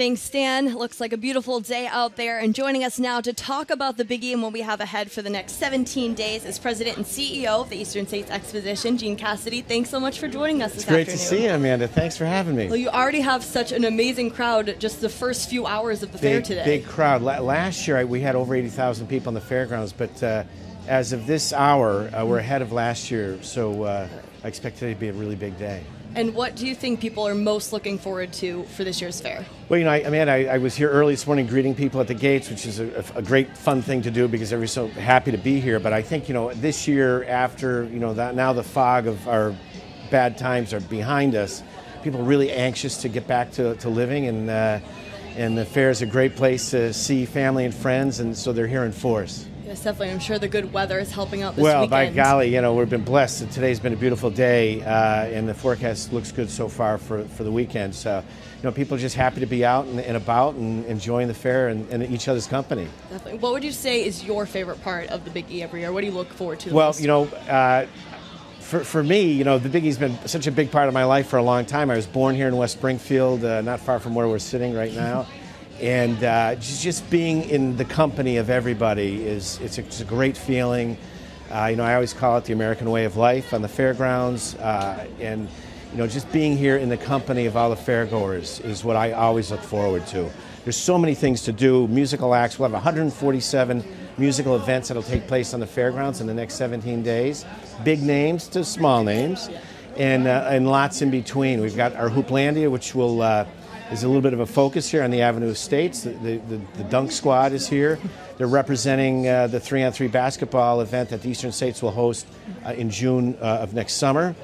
Thanks, Stan. Looks like a beautiful day out there. And joining us now to talk about the Biggie and what we have ahead for the next 17 days is President and CEO of the Eastern States Exposition, Gene Cassidy. Thanks so much for joining us it's great afternoon. to see you, Amanda. Thanks for having me. Well, you already have such an amazing crowd just the first few hours of the fair today. big crowd. Last year we had over 80,000 people on the fairgrounds, but uh, as of this hour, uh, we're ahead of last year. So uh, I expect today to be a really big day. And what do you think people are most looking forward to for this year's fair? Well, you know, I, mean, I, I was here early this morning greeting people at the gates, which is a, a great, fun thing to do because everybody's so happy to be here. But I think, you know, this year, after, you know, that now the fog of our bad times are behind us, people are really anxious to get back to, to living. And, uh, and the fair is a great place to see family and friends, and so they're here in force. Yes, definitely. I'm sure the good weather is helping out this Well, weekend. by golly, you know, we've been blessed. Today's been a beautiful day, uh, and the forecast looks good so far for, for the weekend. So, you know, people are just happy to be out and, and about and enjoying the fair and, and each other's company. Definitely. What would you say is your favorite part of the Biggie every year? What do you look forward to? Well, most? you know, uh, for, for me, you know, the Big E's been such a big part of my life for a long time. I was born here in West Springfield, uh, not far from where we're sitting right now. And uh, just, being in the company of everybody is it's a, it's a great feeling. Uh, you know, I always call it the American way of life on the fairgrounds. Uh, and, you know, just being here in the company of all the fairgoers is what I always look forward to. There's so many things to do, musical acts. We'll have 147 musical events that'll take place on the fairgrounds in the next 17 days. Big names to small names, and, uh, and lots in between. We've got our Hooplandia, which will is a little bit of a focus here on the Avenue of States. The, the, the, the Dunk Squad is here. They're representing uh, the three on three basketball event that the Eastern States will host uh, in June uh, of next summer.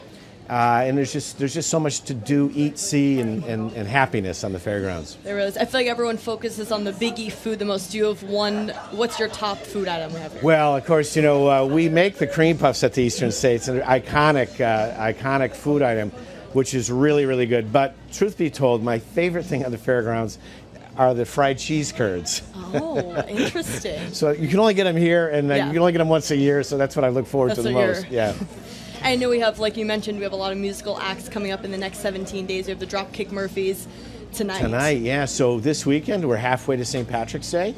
Uh, and there's just there's just so much to do, eat, see, and, and, and happiness on the fairgrounds. There is. I feel like everyone focuses on the Biggie food the most. Do you have one? What's your top food item we have here? Well, of course, you know uh, we make the cream puffs at the Eastern States, an iconic uh, iconic food item, which is really really good. But truth be told, my favorite thing on the fairgrounds are the fried cheese curds. Oh, interesting. So you can only get them here, and Yeah. you can only get them once a year. So that's what I look forward That's to the most. you're- Yeah. I know we have, like you mentioned, we have a lot of musical acts coming up in the next 17 days. We have the Dropkick Murphys tonight. Tonight, yeah. So this weekend, we're halfway to St. Patrick's Day.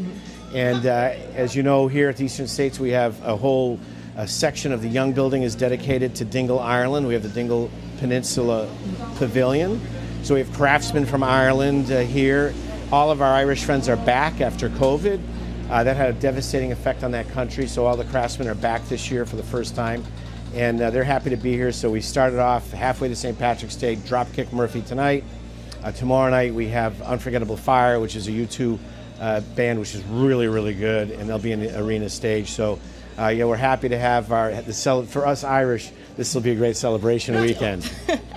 And uh, as you know, here at the Eastern States, we have a whole a section of the Young Building is dedicated to Dingle, Ireland. We have the Dingle Peninsula Pavilion. So we have craftsmen from Ireland uh, here. All of our Irish friends are back after COVID. Uh, that had a devastating effect on that country. So all the craftsmen are back this year for the first time. And uh, they're happy to be here. So we started off halfway to St. Patrick's Day, Dropkick Murphy tonight. Uh, tomorrow night we have Unforgettable Fire, which is a U2 uh, band, which is really, really good, and they'll be in the arena stage. So, uh, yeah, we're happy to have our the cel- for us Irish. This will be a great celebration weekend.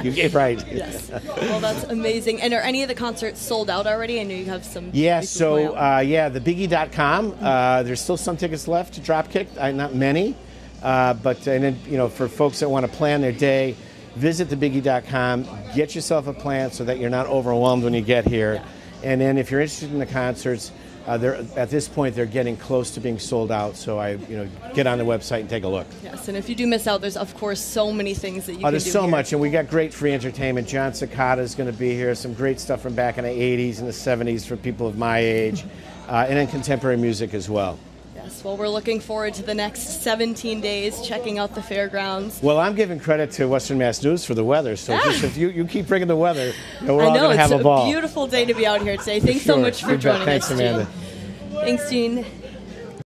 you right. Yes. Well, that's amazing. And are any of the concerts sold out already? I know you have some. Yeah, so uh, yeah, thebige.com. Uh, there's still some tickets left to Dropkick, uh, not many, uh, but and then you know for folks that want to plan their day, visit thebige.com. Get yourself a plan so that you're not overwhelmed when you get here. And then if you're interested in the concerts, uh, they're at this point they're getting close to being sold out. So I you know get on the website and take a look. Yes, and if you do miss out, there's of course so many things that you Oh, can there's do so here. much, and we got great free entertainment. Jon Secada is going to be here. Some great stuff from back in the 80s and the 70s for people of my age, uh, and then contemporary music as well. Yes. Well, we're looking forward to the next 17 days, checking out the fairgrounds. Well, I'm giving credit to Western Mass News for the weather. So Yeah. just if you, you keep bringing the weather, we're I all know going to have a ball. It's a beautiful day to be out here today. Thanks so much for bet. joining Thanks, us, Gene. Amanda. Thanks, Gene.